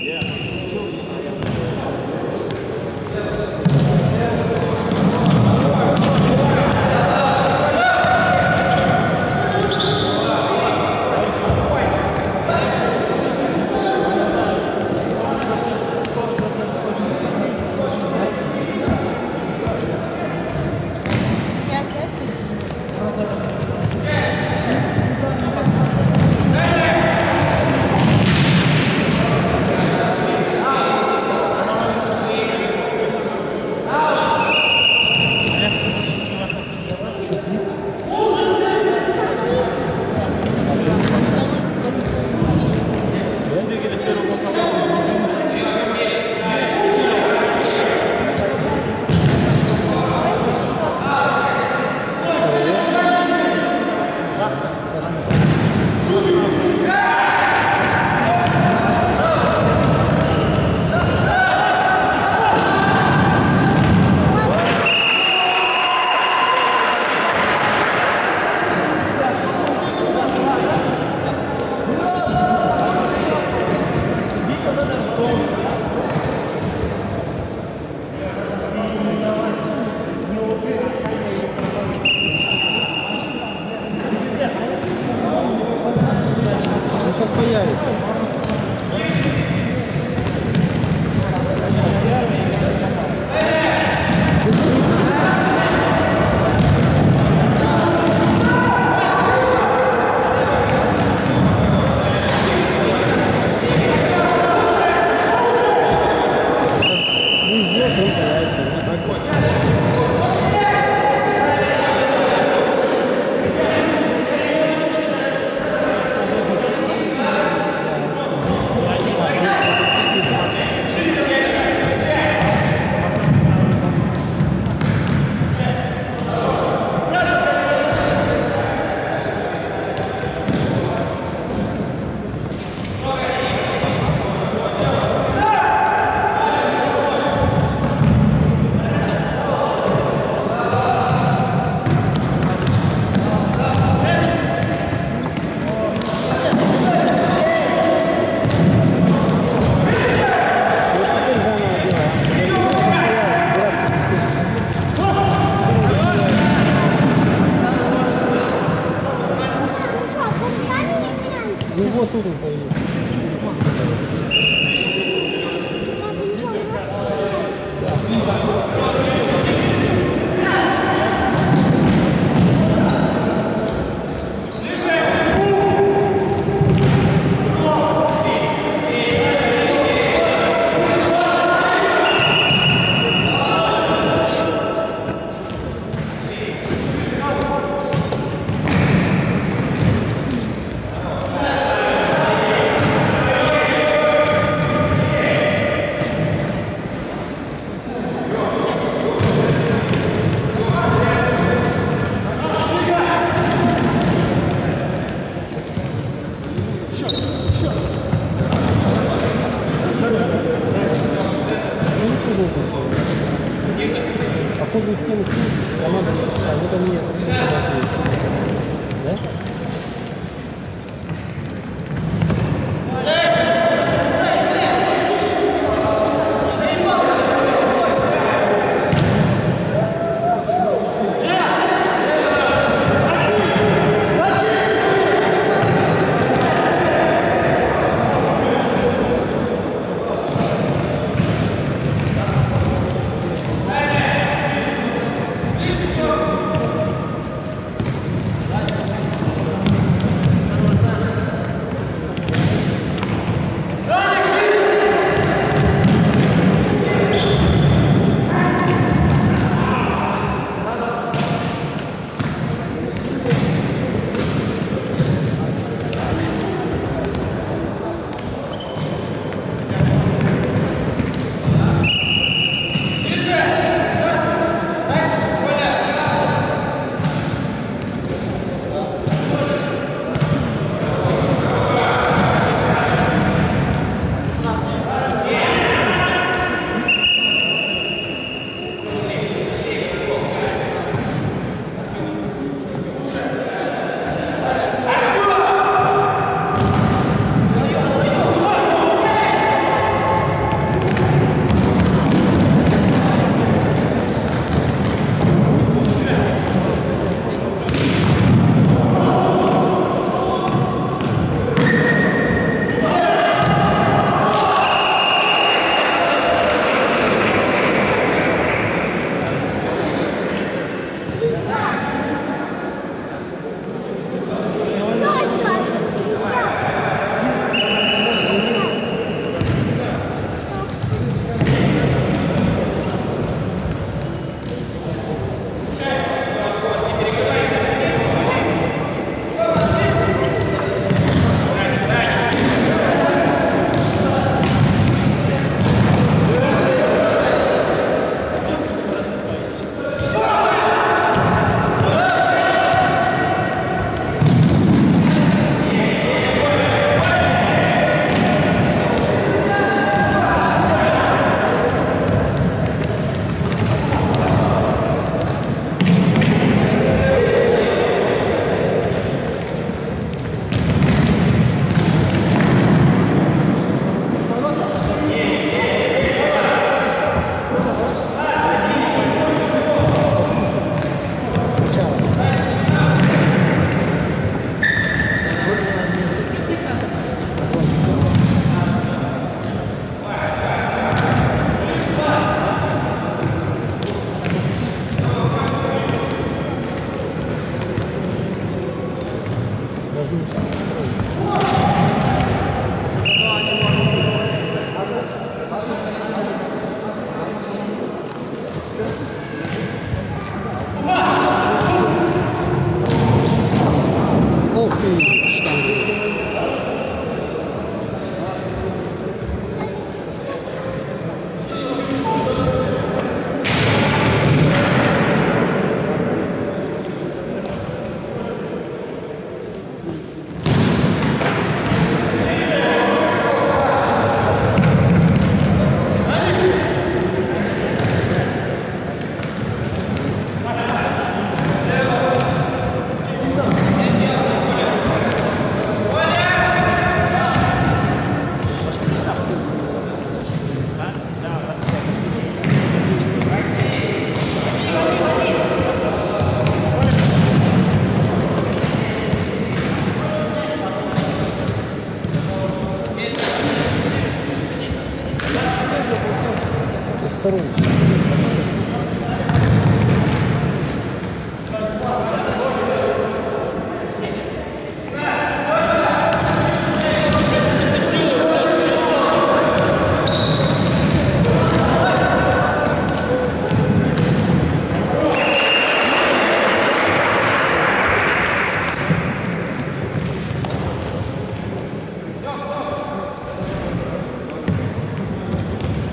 Yeah.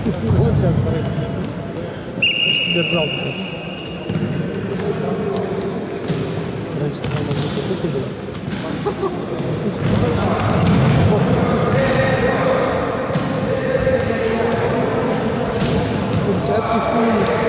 Вот сейчас второй. Держал просто. Раньше там можно записи было. Перчатки снимут.